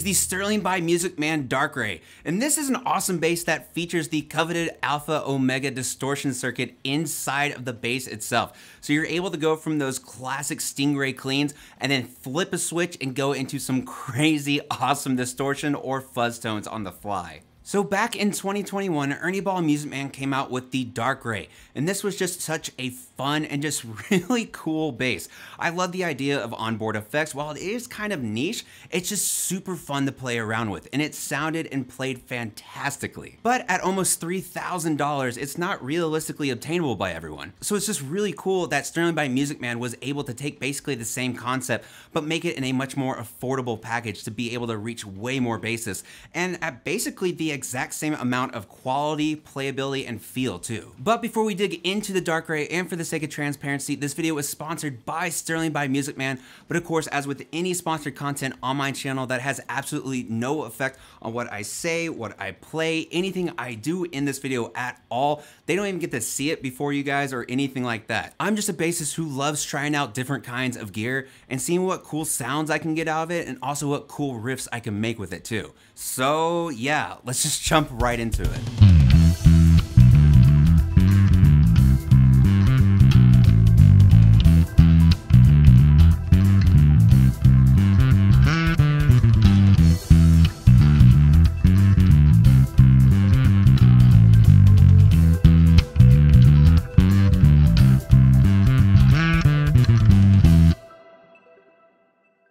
Is the Sterling by Music Man Dark Ray, and this is an awesome bass that features the coveted Alpha Omega distortion circuit inside of the bass itself. So you're able to go from those classic Stingray cleans and then flip a switch and go into some crazy awesome distortion or fuzz tones on the fly. So back in 2021, Ernie Ball Music Man came out with the Dark Ray, and this was just such a fun and just really cool bass. I love the idea of onboard effects. While it is kind of niche, it's just super fun to play around with, and it sounded and played fantastically. But at almost $3,000, it's not realistically obtainable by everyone. So it's just really cool that Sterling by Music Man was able to take basically the same concept, but make it in a much more affordable package to be able to reach way more basses, and at basically the exact same amount of quality, playability, and feel too. But before we dig into the Dark Ray, and for the sake of transparency, this video is sponsored by Sterling by Music Man, but of course, as with any sponsored content on my channel, that has absolutely no effect on what I say, what I play, anything I do in this video at all. They don't even get to see it before you guys or anything like that. I'm just a bassist who loves trying out different kinds of gear and seeing what cool sounds I can get out of it and also what cool riffs I can make with it too. So yeah, let's just just jump right into it.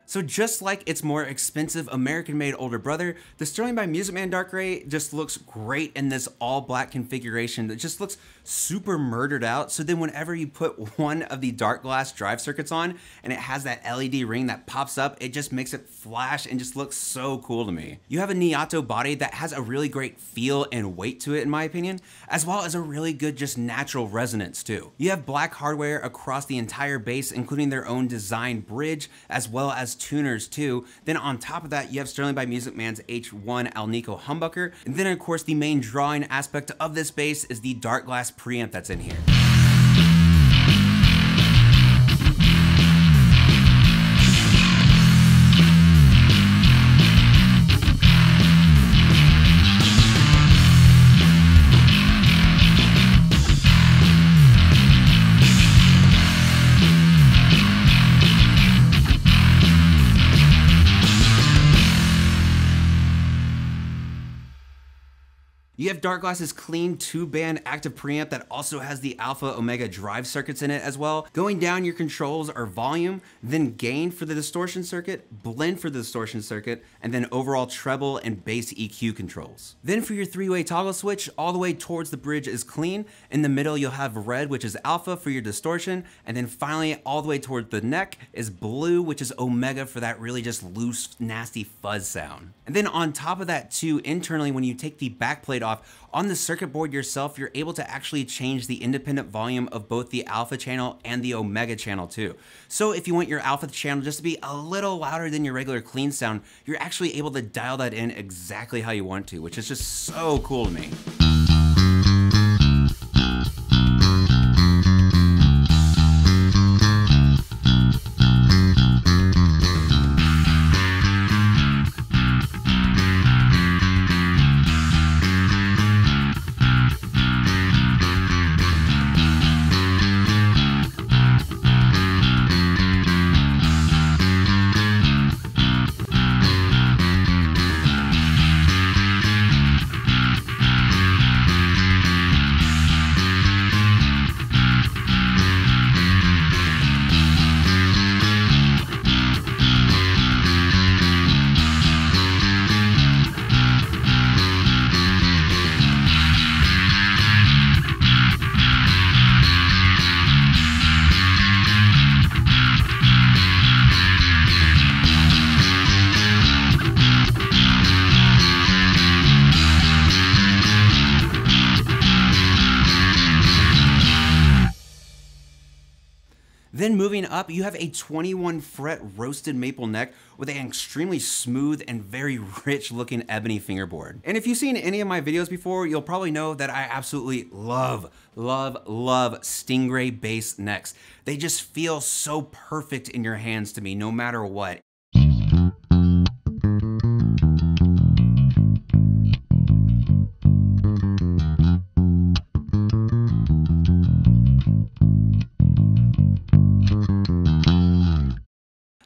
So just like its more expensive American-made older brother, the Sterling by Music Man Dark Ray just looks great in this all black configuration that just looks super murdered out. So then whenever you put one of the Darkglass drive circuits on and it has that LED ring that pops up, it just makes it flash and just looks so cool to me. You have a nyatoh body that has a really great feel and weight to it in my opinion, as well as a really good just natural resonance too. You have black hardware across the entire bass, including their own design bridge, as well as tuners too. Then on top of that, you have Sterling by Music Man's H1 Alnico humbucker. And then of course, the main drawing aspect of this bass is the Darkglass preamp that's in here. You have Darkglass's clean two-band active preamp that also has the Alpha Omega drive circuits in it as well. Going down, your controls are volume, then gain for the distortion circuit, blend for the distortion circuit, and then overall treble and bass EQ controls. Then for your three-way toggle switch, all the way towards the bridge is clean. In the middle, you'll have red, which is alpha for your distortion, and then finally all the way towards the neck is blue, which is omega for that really just loose, nasty fuzz sound. And then on top of that too, internally, when you take the backplate off, on the circuit board yourself, you're able to actually change the independent volume of both the alpha channel and the omega channel too. So if you want your alpha channel just to be a little louder than your regular clean sound, you're actually able to dial that in exactly how you want to, which is just so cool to me. Then moving up, you have a 21 fret roasted maple neck with an extremely smooth and very rich looking ebony fingerboard. And if you've seen any of my videos before, you'll probably know that I absolutely love, love, love Stingray bass necks. They just feel so perfect in your hands to me no matter what.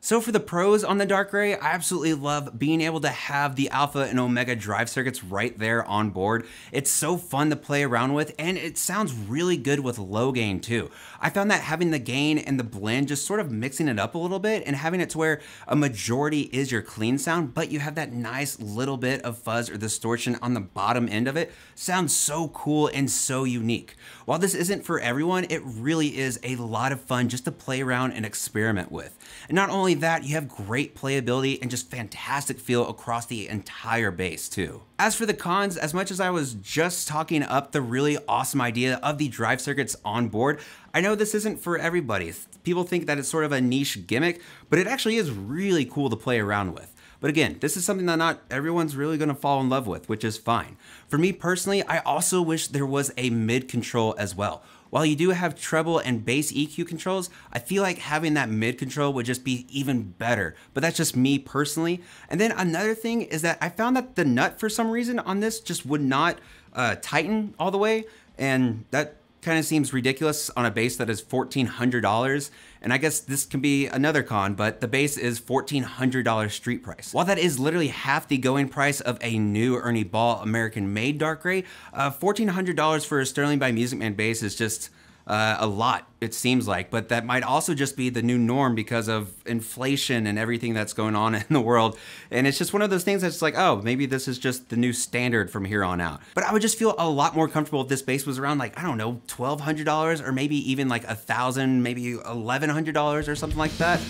So for the pros on the Darkray, I absolutely love being able to have the Alpha and Omega drive circuits right there on board. It's so fun to play around with and it sounds really good with low gain too. I found that having the gain and the blend just sort of mixing it up a little bit and having it to where a majority is your clean sound, but you have that nice little bit of fuzz or distortion on the bottom end of it sounds so cool and so unique. While this isn't for everyone, it really is a lot of fun just to play around and experiment with. And not only that, you have great playability and just fantastic feel across the entire bass too. As for the cons, as much as I was just talking up the really awesome idea of the drive circuits on board, I know this isn't for everybody. People think that it's sort of a niche gimmick, but it actually is really cool to play around with. But again, this is something that not everyone's really gonna fall in love with, which is fine. For me personally, I also wish there was a mid control as well. While you do have treble and bass EQ controls, I feel like having that mid control would just be even better. But that's just me personally. And then another thing is that I found that the nut for some reason on this just would not uh, tighten all the way. And that kind of seems ridiculous on a bass that is $1,400. And I guess this can be another con, but the bass is $1,400 street price. While that is literally half the going price of a new Ernie Ball American made Darkray, uh, $1,400 for a Sterling by Music Man bass is just, uh, a lot, it seems like, but that might also just be the new norm because of inflation and everything that's going on in the world. And it's just one of those things that's like, oh, maybe this is just the new standard from here on out. But I would just feel a lot more comfortable if this bass was around like, I don't know, $1,200 or maybe even like a thousand, maybe $1,100 or something like that.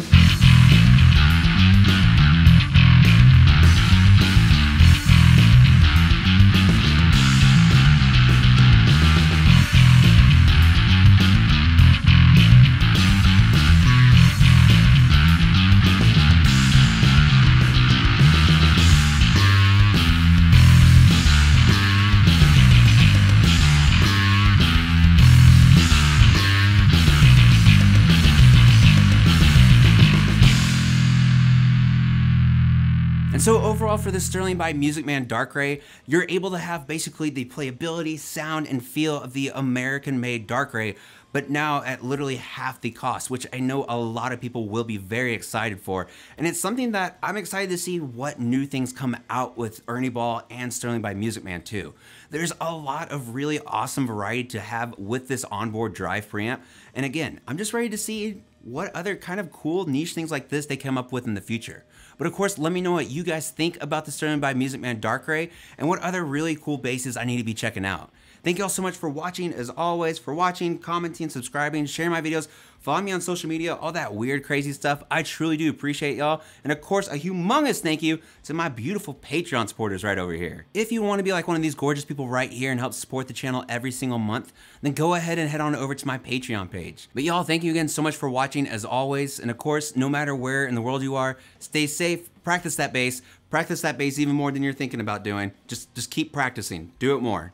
So overall for the Sterling by Music Man Dark Ray, you're able to have basically the playability, sound, and feel of the American-made Dark Ray, but now at literally half the cost, which I know a lot of people will be very excited for. And it's something that I'm excited to see what new things come out with Ernie Ball and Sterling by Music Man too. There's a lot of really awesome variety to have with this onboard drive preamp. And again, I'm just ready to see what other kind of cool niche things like this they come up with in the future. But of course, let me know what you guys think about the Sterling by Music Man Dark Ray and what other really cool basses I need to be checking out. Thank you all so much for watching, as always, for watching, commenting, subscribing, sharing my videos, follow me on social media, all that weird, crazy stuff. I truly do appreciate y'all. And of course, a humongous thank you to my beautiful Patreon supporters right over here. If you want to be like one of these gorgeous people right here and help support the channel every single month, then go ahead and head on over to my Patreon page. But y'all, thank you again so much for watching, as always. And of course, no matter where in the world you are, stay safe, practice that bass, practice that bass even more than you're thinking about doing. Just, just keep practicing. Do it more